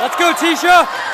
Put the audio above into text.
Let's go, Tisha.